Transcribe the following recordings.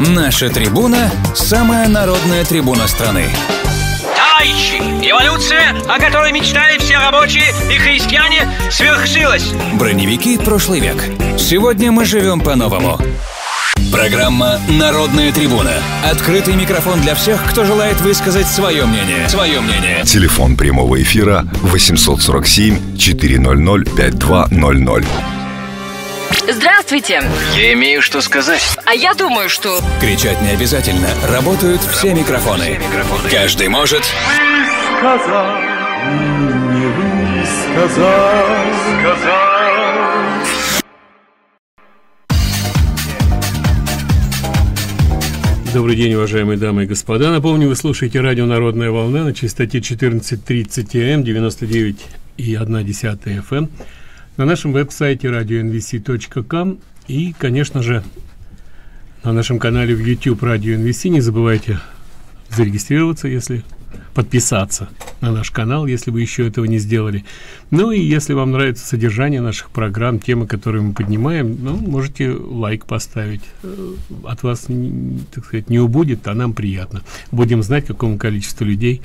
Наша трибуна – самая народная трибуна страны. Товарищи, эволюция, о которой мечтали все рабочие и христиане, свершилась. Броневики прошлый век. Сегодня мы живем по-новому. Программа «Народная трибуна». Открытый микрофон для всех, кто желает высказать свое мнение. Свое мнение. Телефон прямого эфира 847 400 5200. Здравствуйте. Я имею что сказать. А я думаю, что... Кричать не обязательно. Работают все микрофоны. Каждый может... сказал, не высказал, сказал. Добрый день, уважаемые дамы и господа. Напомню, вы слушаете радио «Народная волна» на частоте 14.30 М, 99 и 1 FM эм. На нашем веб-сайте radio.nvc.com и, конечно же, на нашем канале в YouTube Radio NVC. Не забывайте зарегистрироваться, если подписаться на наш канал, если вы еще этого не сделали. Ну и если вам нравится содержание наших программ, темы, которые мы поднимаем, ну, можете лайк поставить. Э, от вас, так сказать, не убудет, а нам приятно. Будем знать, какому количеству людей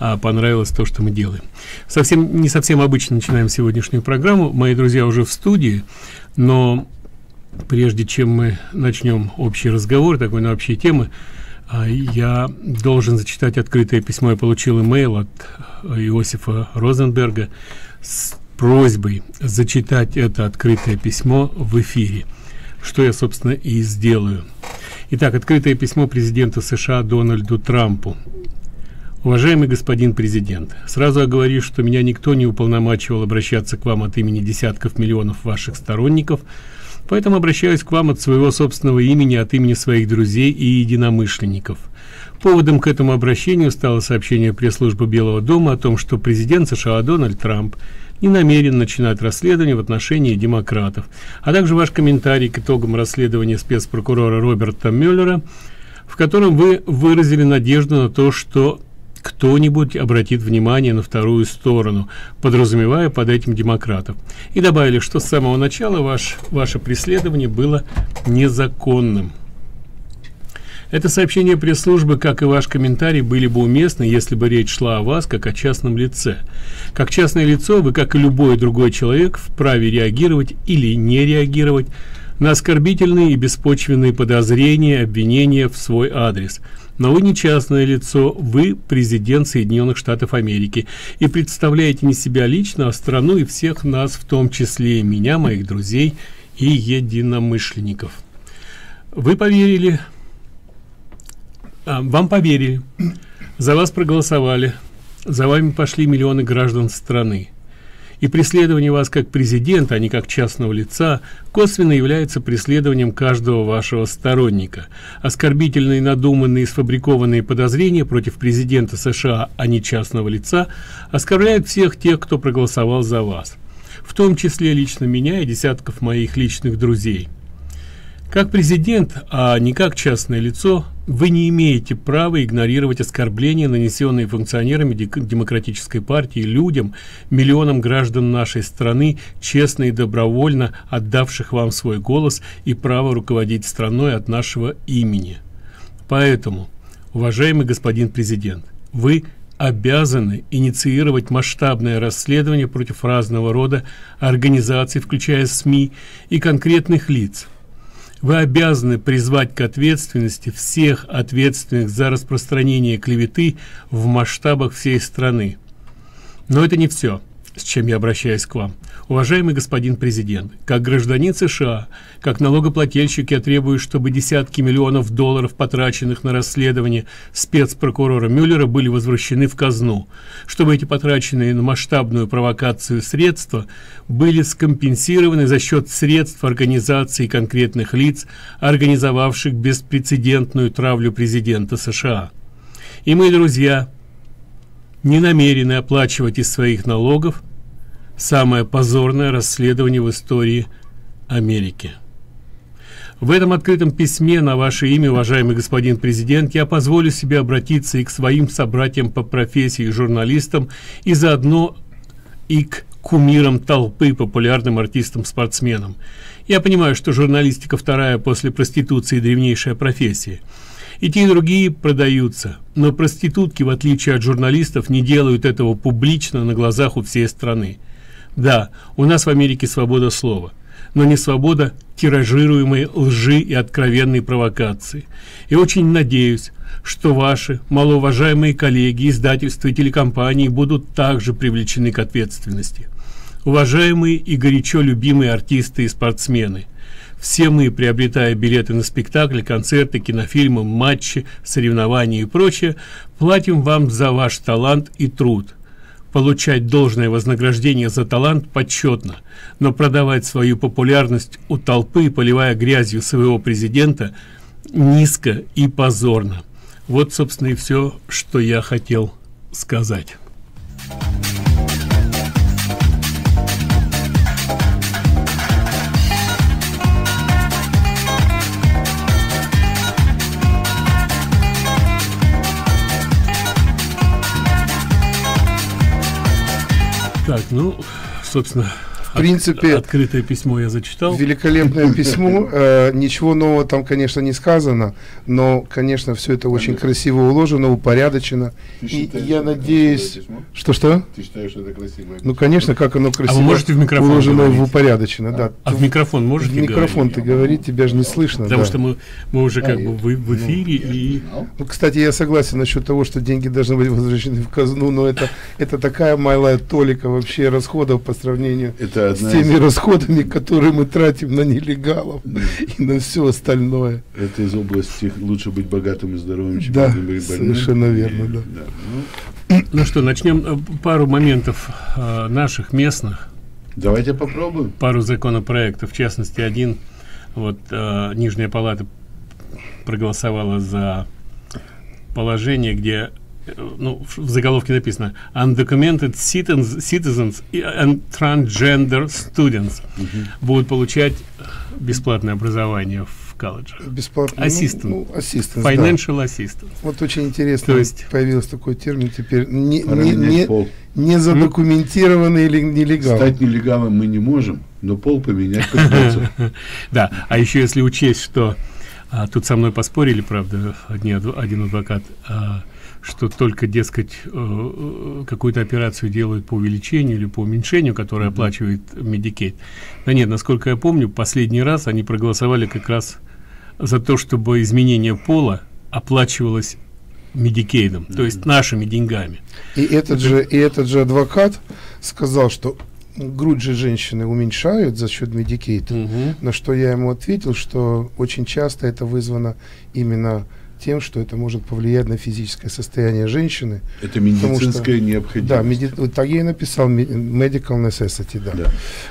а, понравилось то, что мы делаем. Совсем не совсем обычно начинаем сегодняшнюю программу. Мои друзья уже в студии, но прежде чем мы начнем общий разговор, такой на общие темы, а, я должен зачитать открытое письмо. Я получил имейл от э, Иосифа Розенберга с просьбой зачитать это открытое письмо в эфире, что я, собственно, и сделаю. Итак, открытое письмо президента США Дональду Трампу. Уважаемый господин президент, сразу оговорю, что меня никто не уполномачивал обращаться к вам от имени десятков миллионов ваших сторонников – Поэтому обращаюсь к вам от своего собственного имени, от имени своих друзей и единомышленников. Поводом к этому обращению стало сообщение пресс-службы Белого дома о том, что президент США Дональд Трамп не намерен начинать расследование в отношении демократов, а также ваш комментарий к итогам расследования спецпрокурора Роберта Мюллера, в котором вы выразили надежду на то, что кто-нибудь обратит внимание на вторую сторону, подразумевая под этим демократов. И добавили, что с самого начала ваш, ваше преследование было незаконным. Это сообщение пресс-службы, как и ваш комментарий, были бы уместны, если бы речь шла о вас как о частном лице. Как частное лицо, вы, как и любой другой человек, вправе реагировать или не реагировать на оскорбительные и беспочвенные подозрения, обвинения в свой адрес – но вы не частное лицо, вы президент Соединенных Штатов Америки. И представляете не себя лично, а страну и всех нас, в том числе и меня, моих друзей и единомышленников. Вы поверили, а, вам поверили, за вас проголосовали, за вами пошли миллионы граждан страны и преследование вас как президента, а не как частного лица, косвенно является преследованием каждого вашего сторонника. Оскорбительные, надуманные, сфабрикованные подозрения против президента США, а не частного лица, оскорбляют всех тех, кто проголосовал за вас, в том числе лично меня и десятков моих личных друзей. Как президент, а не как частное лицо, вы не имеете права игнорировать оскорбления, нанесенные функционерами Демократической партии людям, миллионам граждан нашей страны, честно и добровольно отдавших вам свой голос и право руководить страной от нашего имени. Поэтому, уважаемый господин президент, вы обязаны инициировать масштабное расследование против разного рода организаций, включая СМИ и конкретных лиц – вы обязаны призвать к ответственности всех ответственных за распространение клеветы в масштабах всей страны. Но это не все с чем я обращаюсь к вам. Уважаемый господин президент, как гражданин США, как налогоплательщик я требую, чтобы десятки миллионов долларов, потраченных на расследование спецпрокурора Мюллера, были возвращены в казну, чтобы эти потраченные на масштабную провокацию средства были скомпенсированы за счет средств организаций конкретных лиц, организовавших беспрецедентную травлю президента США. И мы, друзья, не намерены оплачивать из своих налогов самое позорное расследование в истории Америки. В этом открытом письме на ваше имя, уважаемый господин президент, я позволю себе обратиться и к своим собратьям по профессии журналистам, и заодно и к кумирам толпы, популярным артистам-спортсменам. Я понимаю, что журналистика вторая после проституции древнейшая профессия. И те, и другие продаются. Но проститутки, в отличие от журналистов, не делают этого публично на глазах у всей страны. Да, у нас в Америке свобода слова, но не свобода тиражируемой лжи и откровенной провокации. И очень надеюсь, что ваши малоуважаемые коллеги, издательства и телекомпании будут также привлечены к ответственности. Уважаемые и горячо любимые артисты и спортсмены, все мы, приобретая билеты на спектакли, концерты, кинофильмы, матчи, соревнования и прочее, платим вам за ваш талант и труд. Получать должное вознаграждение за талант почетно, но продавать свою популярность у толпы, поливая грязью своего президента, низко и позорно. Вот, собственно, и все, что я хотел сказать. Так, ну, собственно, в принципе, От, открытое письмо я зачитал. Великолепное письмо. Э, ничего нового там, конечно, не сказано, но, конечно, все это очень красиво уложено, упорядочено. И я надеюсь, что-что? Ты считаешь, что это красиво? Ну, конечно, как оно красиво а вы можете в микрофон уложено говорить? и упорядочено, да. А в микрофон можете В микрофон говорить? ты говори, тебя же не слышно. Потому что мы, мы уже как бы в, в эфире и... Ну, кстати, я согласен насчет того, что деньги должны быть возвращены в казну, но это, это такая малая толика вообще расходов по сравнению Это с одна теми из, расходами, которые мы тратим на нелегалов и на все остальное. это из области лучше быть богатым и здоровым, чем Да, и больным. совершенно верно, И, да. Ну, Ну что, начнем э, пару моментов э, наших местных, давайте попробуем. пару законопроектов, в частности, один, вот э, Нижняя палата проголосовала за положение, где ну, в заголовке написано undocumented citizens, citizens and transgender students будут получать бесплатное образование в колледже. Бесплатно. Assistant. Ну, ну, assistance, да. Financial assistance. Вот очень интересно, То есть- появился такой термин теперь. Не, не, не, пол. не задокументированный или нелегал. Стать нелегалом мы не можем, но пол поменять придется. Да, а еще если учесть, что а, тут со мной поспорили, правда, одни, один адвокат, а, что только, дескать, э, э, какую-то операцию делают по увеличению или по уменьшению, которая оплачивает Medicaid. Да нет, насколько я помню, последний раз они проголосовали как раз за то, чтобы изменение пола оплачивалось Medicaid'ом, то есть нашими деньгами. И этот же, и этот же адвокат сказал, что грудь же женщины уменьшают за счет медикейта. Мгм. На что я ему ответил, что очень часто это вызвано именно тем, что это может повлиять на физическое состояние женщины. Это Потому что- медицинская необходимость. Да, меди- вот так я и написал, medical necessity, да. Да.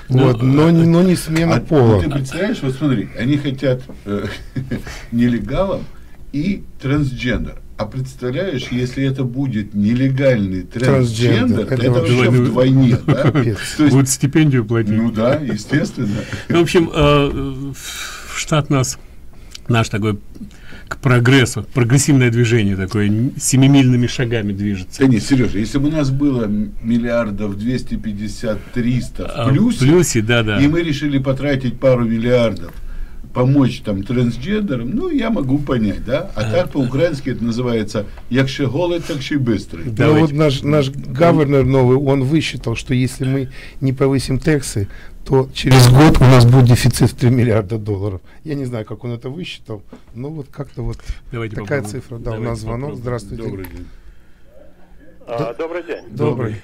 Вот, но, не- но не смена А пола. ты представляешь, вот смотри, они хотят э, нелегалов и трансгендер. А представляешь, если это будет нелегальный Трансгендер, трансгендер, то это это вообще вдвойне, да? То есть, Будут стипендию платить. ну да, естественно. Ну, в общем, э, в штат нас, наш такой к прогрессу, прогрессивное движение такое, семимильными шагами движется. Да нет, Сережа, если бы у нас было миллиардов 250-300 А, в плюсе, плюсе, да, да. и мы решили потратить пару миллиардов, помочь там трансгендерам, ну, я могу понять, да? А так по-украински это называется «якше голый, так ще й быстрый». Ну Давайте. вот наш, наш гавернер новый, он высчитал, что если мы не повысим тексы, то через год у нас будет дефицит в 3 миллиарда долларов. Я не знаю, как он это высчитал, но вот как-то вот Давайте такая попробуем. цифра. Да, у Давайте нас звонок. попробуем. Здравствуйте. Добрый день. А, добрый день. Добрый.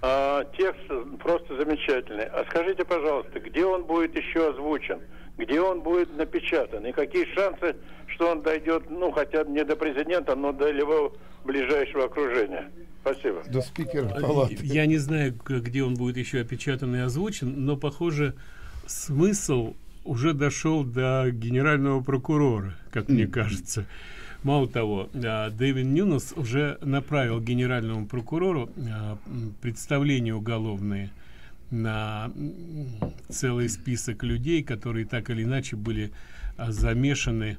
А, текст просто замечательный. А скажите, пожалуйста, где он будет еще озвучен? Где он будет напечатан? И какие шансы, что он дойдет, ну, хотя бы не до президента, но до его ближайшего окружения? Спасибо. До спикера палаты. Я не знаю, где он будет еще опечатан и озвучен, но, похоже, смысл уже дошел до генерального прокурора, как мне кажется. Мало того, а, Дэвид Ньюнес уже направил генеральному прокурору м, представление уголовное на целый список людей, которые так или иначе были а, замешаны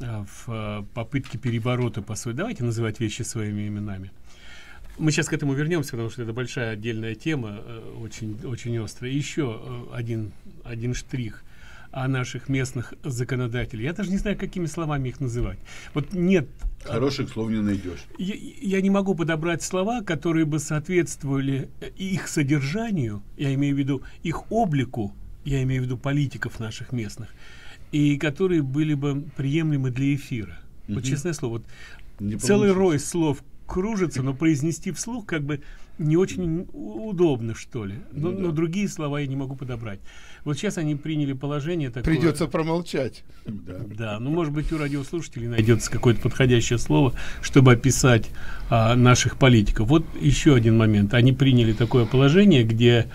а, в а, попытке переворота по своей... Давайте называть вещи своими именами. Мы сейчас к этому вернемся, потому что это большая отдельная тема, э, очень, очень острая. Еще э, один, один штрих. О наших местных законодателей. Я даже не знаю, какими словами их называть. Вот нет Хороших слов не найдешь. я, я не могу подобрать слова, которые бы соответствовали э, их содержанию, я имею в виду их облику, я имею в виду политиков наших местных, и которые были бы приемлемы для эфира. Вот честное слово, вот Не целый рой слов кружится, но произнести вслух как бы не очень удобно, что ли. Но, Ну да. но другие слова я не могу подобрать. Вот сейчас они приняли положение такое. Придется промолчать. Да. Да, ну может быть у радиослушателей найдется какое-то подходящее слово, чтобы описать а, наших политиков. Вот еще один момент. Они приняли такое положение, где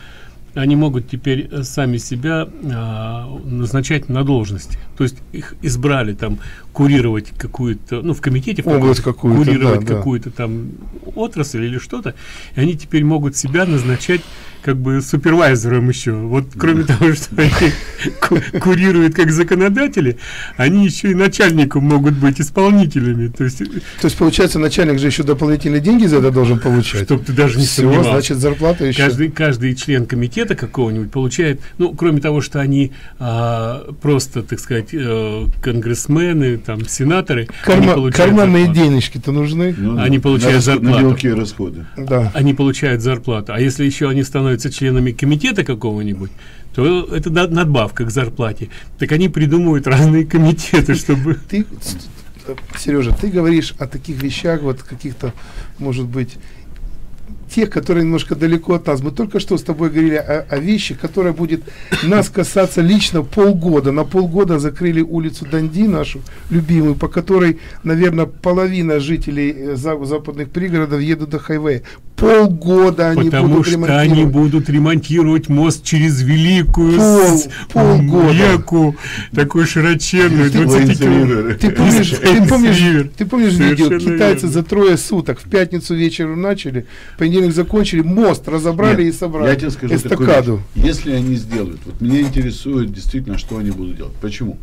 они могут теперь э, сами себя а, назначать на должности. То есть их избрали там курировать какую-то, ну в комитете в Область какую-то, курировать да, да. какую-то там отрасль или что-то, и они теперь могут себя назначать как бы супервайзером еще. Вот кроме того, что они ку- курируют как законодатели, они еще и начальником могут быть исполнителями. То есть, То есть, получается, начальник же еще дополнительные деньги за это должен получать. чтобы ты даже не Все, сомневался. значит, зарплата еще. Каждый, каждый член комитета какого-нибудь получает, ну, кроме того, что они а, просто, так сказать, э, конгрессмены, там, сенаторы, Карма- карманные денежки-то нужны. Ну Они да, получают зарплату. На расходы. Да. они получают зарплату. А если еще они становятся членами комитета какого-нибудь, то это на- надбавка к зарплате. Так они придумывают разные комитеты, чтобы... Ты, Сережа, ты говоришь о таких вещах, вот каких-то, может быть, тех, которые немножко далеко от нас. Мы только что с тобой говорили о, о вещи, которая будет нас касаться лично полгода. На полгода закрыли улицу Данди, нашу любимую, по которой, наверное, половина жителей э, за- западных пригородов едут до хайвея. Полгода они Потому будут что ремонтировать. они будут ремонтировать мост через Великую Пол- с- полгода. реку, такую широченную, Ты- 20 Военсоюзеры. Ты помнишь, ты помнишь, ты помнишь видео, китайцы верно. за трое суток в пятницу вечером начали, в понедельник закончили, мост разобрали Нет, и собрали. Я тебе скажу эстакаду. Если они сделают, вот меня интересует действительно, что они будут делать. Почему?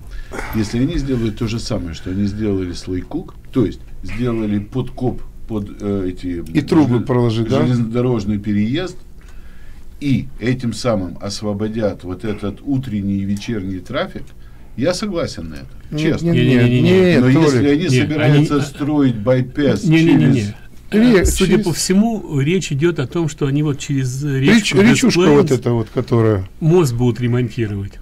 Если они сделают то же самое, что они сделали с Лейкук, то есть сделали подкоп под э, эти И трубы проложить, да? железнодорожный переезд, и этим самым освободят вот этот утренний и вечерний трафик, я согласен на это. Нет, честно. нет, нет, Но нет, если Толик. они Нет, собираются они- строить байпес Не-не-не-не. через... Ре- Э, Судя через- по всему, речь идет о том, что они вот через Реч- речку речушка Des вот эта вот, которая. мост будут ремонтировать.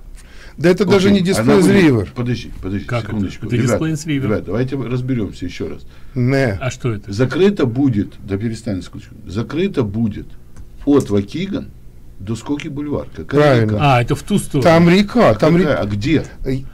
Да это даже Окей, не она Displays будет- River. Подожди, подожди, Как это? секундочку. Это ребят, Displays River. ребят, давайте разберемся еще раз. Не. А что это? Закрыто будет, да перестань секундочку, закрыто будет от Вакиган до Скоки бульвар. Какая Правильно. река? А, это в ту сторону. Там река, там Какая? река. А где?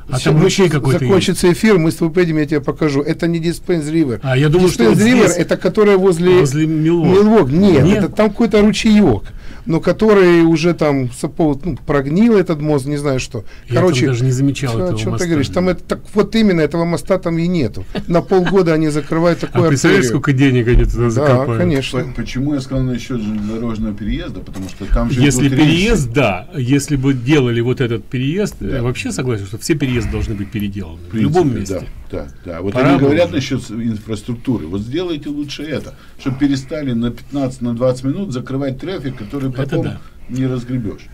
А Щас там ручей какой-то закончится эфир, мы с тобой поедем, я тебе покажу. Это не Dispense River. А, я думал, что Dispense River здесь, это которая возле, возле Милвок. Милвок. Нет, Нет? это там какой-то ручеек, но который уже там сапо- ну, прогнил этот мост, не знаю что. Я Короче, даже не замечал этого что ты моста. говоришь? Там это, так, вот именно этого моста там и нету. На полгода они закрывают А такую представляешь, сколько денег они туда Да, закопают? конечно. По- Почему я сказал насчет железнодорожного переезда? Потому что там же Если переезд, да. Если бы делали вот этот переезд, Да. я вообще согласен, что все переезды должны быть переделаны. В, любом месте. Да, да, да. Вот Пора они говорят уже. насчет инфраструктуры. Вот сделайте лучше это, чтобы перестали на 15-20 минут закрывать трафик, который Это потом да. не разгребешь.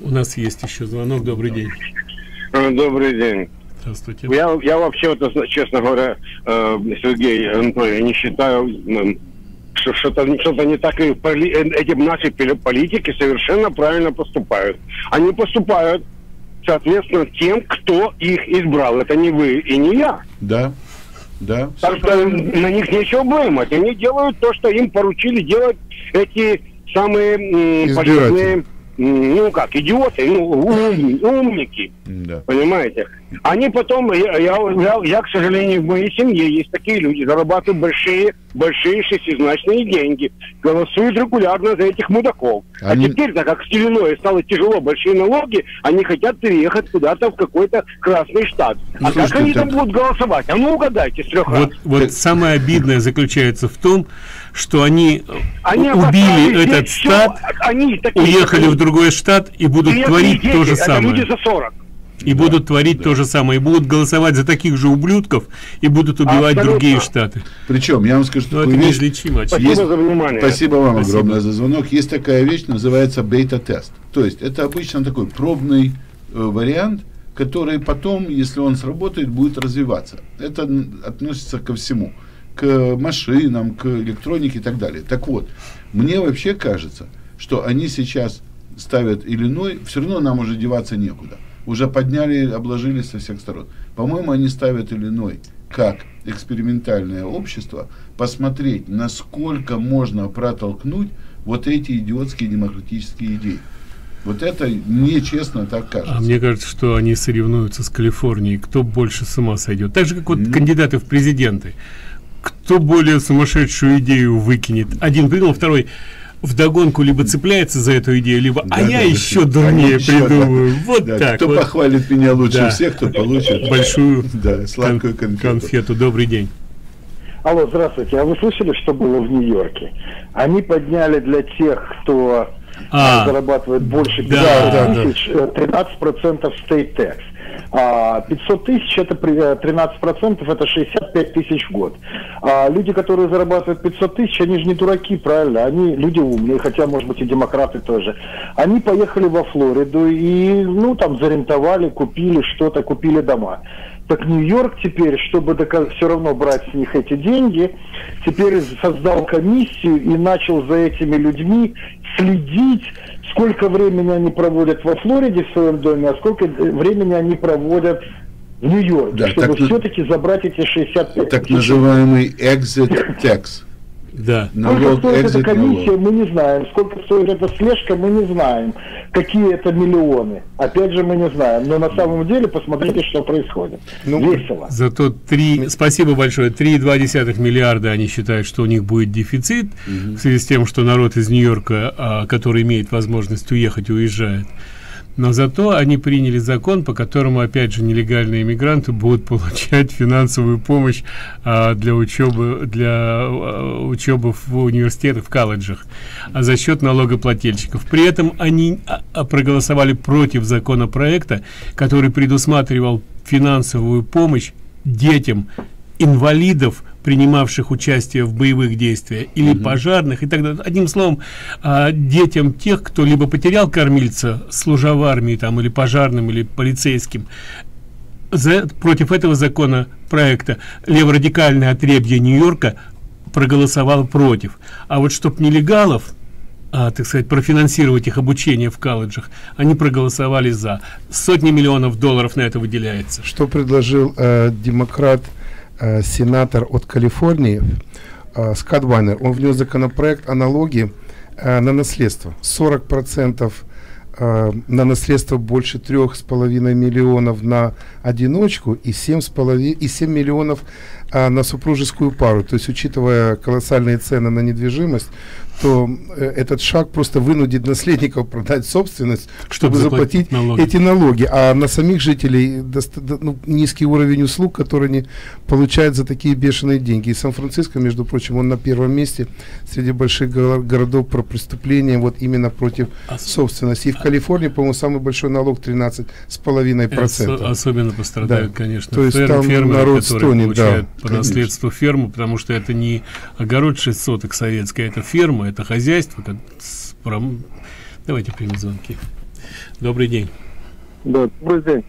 У нас есть еще звонок. Добрый день. Э, Добрый день. Здравствуйте. Я, я вообще, вот, честно говоря, э, Сергей Анатольевич, не считаю, что что-то что не так. И поли- э, эти наши политики совершенно правильно поступают. Они поступают, соответственно, тем, кто их избрал. Это не вы и не я. Да, да. Так что на них нечего блымать. Они делают то, что им поручили делать эти самые м, Избиратели. Ну как, идиоты, ну, ум- умники. Да. Понимаете? Они потом, я, я, я, я, к сожалению, в моей семье есть такие люди, зарабатывают большие, большие шестизначные деньги, голосуют регулярно за этих мудаков. Они- А теперь, так как с Иллиноя стало тяжело, большие налоги, они хотят переехать куда-то в какой-то красный штат. Ну, а как слушайте, они так- там будут голосовать? А ну угадайте с трех раз. Вот, вот самое обидное заключается в том, что они, э, Они убили обосрали этот всё. штат, они такие, уехали как в другой штат и будут они. творить Дети, то же это самое. люди за 40. И будут творить то же самое. И будут голосовать за таких же ублюдков и будут убивать Абсолютно. другие штаты. Причем, я вам скажу Но это такую вещь. неизлечимо. Спасибо Есть- за внимание. Спасибо вам Спасибо. огромное за звонок. Есть такая вещь, называется бета-тест. То есть это обычно такой пробный э, вариант, который потом, если он сработает, будет развиваться. Это относится ко всему. К машинам, к электронике и так далее. Так вот, мне вообще кажется, что они сейчас ставят Иллиной, все равно нам уже деваться некуда. Уже подняли, обложили со всех сторон. По-моему, они ставят Иллиной как экспериментальное общество, посмотреть, насколько можно протолкнуть вот эти идиотские демократические идеи. Вот это нечестно так кажется. А мне кажется, что они соревнуются с Калифорнией, кто больше с ума сойдет. Так же, как вот кандидаты в президенты. Кто более сумасшедшую идею выкинет. Один придумал, второй вдогонку либо цепляется за эту идею, либо а Да, я да, еще да. дурнее еще, да. придумаю. Вот Да, так Кто вот. похвалит меня лучше Да. всех, кто получит Большую да, сладкую кон- конфету. конфету. Добрый день. Алло, здравствуйте. А вы слышали, что было в Нью-Йорке? Они подняли для тех, кто А. зарабатывает больше 500 Да, да, да. тысяч, э, 13% state tax. А 500 тысяч это при- э, 13% это 65 тысяч в год. А люди, которые зарабатывают 500 тысяч, они же не дураки, правильно? Они люди умные, хотя, может быть, и демократы тоже. Они поехали во Флориду и, ну, там, зарентовали, купили что-то, купили дома. Так Нью-Йорк теперь, чтобы все равно брать с них эти деньги, теперь создал комиссию и начал за этими людьми следить, сколько времени они проводят во Флориде в своем доме, а сколько э, времени они проводят в Нью-Йорке, Да, чтобы все-таки забрать эти 65 Так называемый exit tax. Да. Сколько стоит эта комиссия, налог. мы не знаем. Сколько стоит эта слежка, мы не знаем. Какие это миллионы. Опять же, мы не знаем. Но на самом деле, посмотрите, что происходит. Ну, Весело. Зато три, спасибо большое, 3,2 миллиарда они считают, что у них будет дефицит в связи с тем, что народ из Нью-Йорка, а, который имеет возможность уехать, уезжает. Но зато они приняли закон, по которому, опять же, нелегальные иммигранты будут получать финансовую помощь а, для учебы, для а, учебы в университетах, в колледжах, а за счет налогоплательщиков. При этом они а, а, проголосовали против законопроекта, который предусматривал финансовую помощь детям инвалидов, принимавших участие в боевых действиях, или пожарных и так далее. Одним словом, а, детям тех, кто либо потерял кормильца, служа в армии там, или пожарным, или полицейским, за, против этого закона проекта леворадикальное отребье Нью-Йорка проголосовал против. А вот чтоб нелегалов, а, так сказать, профинансировать их обучение в колледжах, они проголосовали за. Сотни миллионов долларов на это выделяется. Что предложил э, демократ, э, сенатор от Калифорнии, э, Скотт Вайнер? Он внес законопроект о э, на наследство. 40% э, на наследство больше трех с половиной миллионов на одиночку и семь с половиной и 7 миллионов э, на супружескую пару. То есть, учитывая колоссальные цены на недвижимость, то э, этот шаг просто вынудит наследников продать собственность, Чтобы чтобы, заплатить заплатить налоги. эти налоги. А на самих жителей ну, низкий уровень услуг, которые они получают за такие бешеные деньги. И Сан-Франциско, между прочим, он на первом месте среди больших горо- городов про преступления вот именно против Ос- собственности. И в Калифорнии, по-моему, самый большой налог 13,5%. Ос- особенно пострадают, Да. конечно, То есть ферм- там фермеры, народ которые стонет, получают да, по конечно. наследству ферму, потому что это не огород 6 соток советская, это ферма, это хозяйство. как с пром- Давайте примем звонки. Добрый день. Да, добрый день.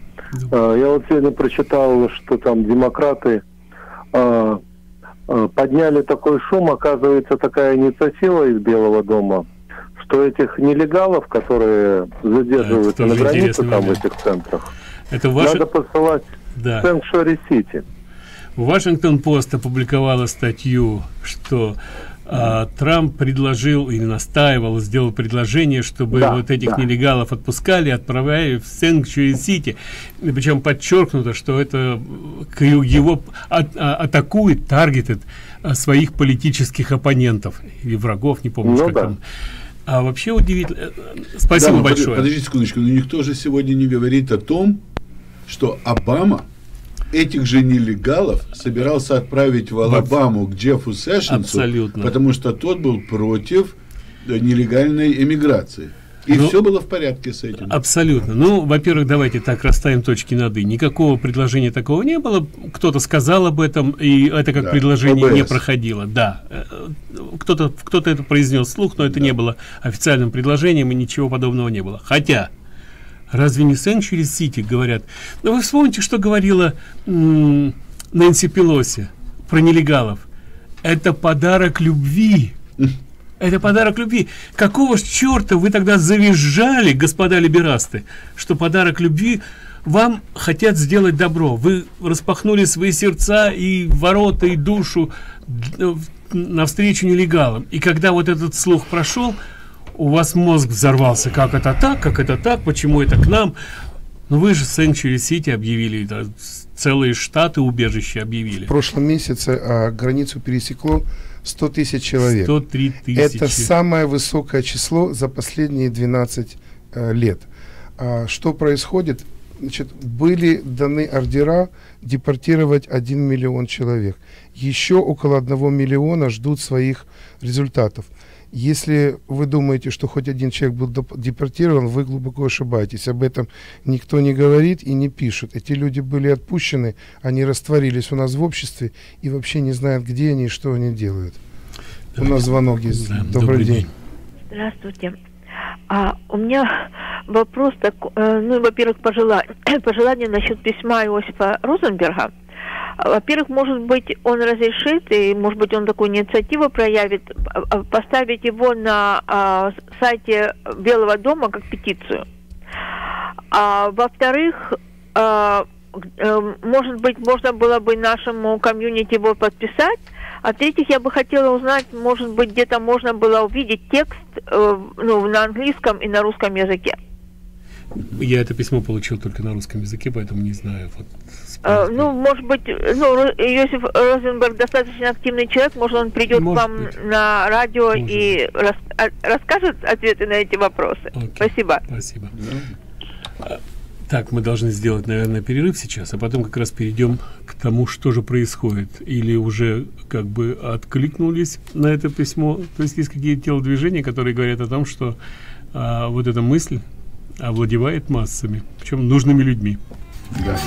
А, Я вот сегодня прочитал, что там демократы а, а, подняли такой шум, оказывается, такая инициатива из Белого дома, что этих нелегалов, которые задерживаются на границе там в момент. этих центрах, Это ваше... надо посылать Да. в sanctuary city. Washington Post опубликовала статью, что а, Трамп предложил или настаивал, сделал предложение, чтобы Да, вот этих да. нелегалов отпускали, отправляли в sanctuary city. Причем подчеркнуто, что это к его от- а, атакует, таргетит а, своих политических оппонентов или врагов, не помню, Ну как да. там. А вообще удивительно. э, Спасибо Да, большое. Подождите секундочку, но никто же сегодня не говорит о том, что Обама этих же нелегалов собирался отправить в Алабаму к Джеффу Сэшенсу, Абсолютно. потому что тот был против э, нелегальной эмиграции. И Ну, все было в порядке с этим. Абсолютно. Ну, во-первых, давайте так расставим точки над «и». Никакого предложения такого не было. Кто-то сказал об этом, и это как Да, предложение не ОБС. проходило. Да. Э, Кто-то кто это произнес вслух, но это не было официальным предложением, и ничего подобного не было. Хотя Разве не Century City говорят? Но вы вспомните, что говорила Нэнси Пелоси про нелегалов. Это подарок любви. Это подарок любви. Какого ж черта вы тогда завизжали, господа либерасты, что подарок любви вам хотят сделать добро. Вы распахнули свои сердца и ворота, и душу э, навстречу нелегалам. И когда вот этот слух прошел, у вас мозг взорвался. Как это так? Как это так? Почему это к нам? Ну вы же City объявили, да, целые штаты убежища объявили. В прошлом месяце а, границу пересекло 100 тысяч человек. 103 тысячи. Это самое высокое число за последние 12 э, лет. А, что происходит? Значит, были даны ордера депортировать 1 миллион человек. Еще около 1 миллиона ждут своих результатов. Если вы думаете, что хоть один человек был депортирован, вы глубоко ошибаетесь. Об этом никто не говорит и не пишет. Эти люди были отпущены, они растворились у нас в обществе и вообще не знают, где они и что они делают. Давайте. У нас звонок есть. Да, добрый, добрый день. день. Здравствуйте. А, у меня вопрос такой, э, ну, во-первых, пожелание, пожелание насчет письма Иосифа Розенберга. Во-первых, может быть, он разрешит, и, может быть, он такую инициативу проявит, а, а, поставить его на а, сайте Белого дома как петицию. А, во-вторых, а, а, может быть, можно было бы нашему комьюнити его подписать, а третьих я бы хотела узнать, может быть, где-то можно было увидеть текст э, ну, на английском и на русском языке. Я это письмо получил только на русском языке, поэтому не знаю. Вот, а, ну, может быть, ну, Йосиф Розенберг достаточно активный человек, может, он придет может к вам быть. на радио может. и рас, а, расскажет ответы на эти вопросы. Окей. Спасибо. Спасибо. Да. Так, мы должны сделать, наверное, перерыв сейчас, а потом как раз перейдем к тому, что же происходит. Или уже как бы откликнулись на это письмо. То есть есть какие-то телодвижения, которые говорят о том, что а, вот эта мысль овладевает массами, причем нужными людьми. Да.